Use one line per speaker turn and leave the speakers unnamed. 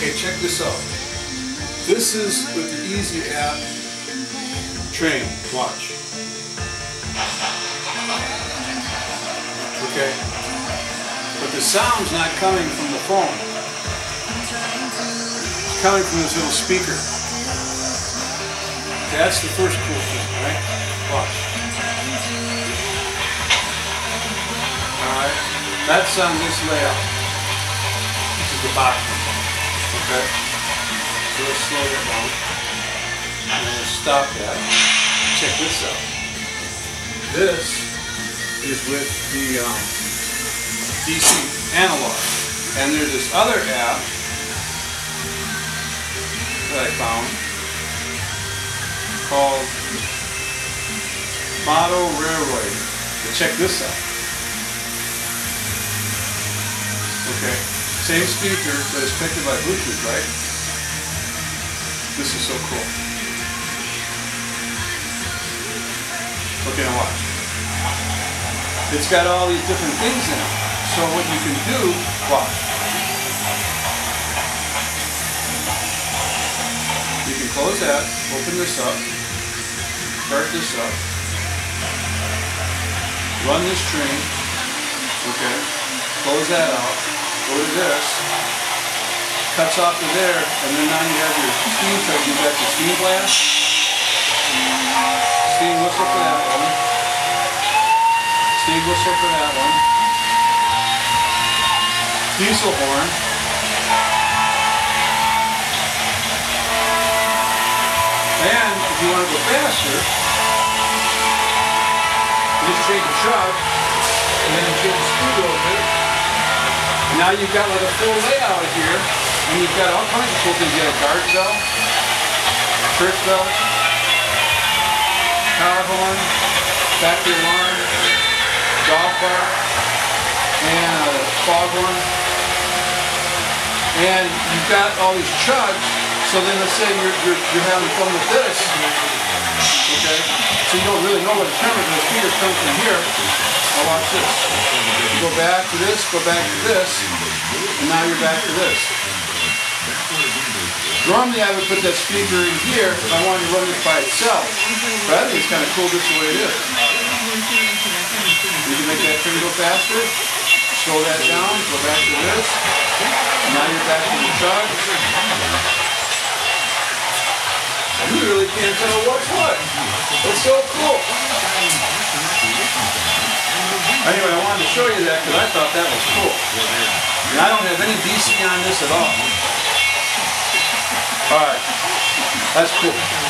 Okay, check this out. This is with the Easy app train. Watch. Okay? But the sound's not coming from the phone. It's coming from this little speaker. That's the first cool thing, right? Watch. Alright? That's on this layout. This is the bottom. Okay? So let's slow that down. Going to stop that. Check this out. This is with the um, DC analog. And there's this other app that I found called Model Railway. But check this out. Okay, same speaker, but it's connected by Bluetooth, right? This is so cool. Okay, now watch. It's got all these different things in it. So what you can do, watch. You can close that, open this up, start this up, run this train, okay, close that out, to this, cuts off to there, and then now you have your steam turbine, you got your steam blast, steam whistle for that one, steam whistle for that one, diesel horn, and if you want to go faster, you just change the truck and then you change the speed a little bit. And now you've got like a full layout here, and you've got all kinds of cool things. You got a guard bell, church bell, power horn, factory alarm, golf bar, and a foghorn. And you've got all these chugs, so then let's say you're, you're, you're having fun with this, okay? So you don't really know what to turn with the speaker comes from here. Now watch this. Go back to this, go back to this, and now you're back to this. Normally I would put that speaker in here if I wanted to run this by itself. But I think it's kind of cool just the way it is. You can make that train go faster, slow that down, go back to this. Now you're back to the chug. You really can't tell what's what. It's so cool. Anyway, I wanted to show you that because I thought that was cool. And I don't have any DC on this at all. Alright, that's cool.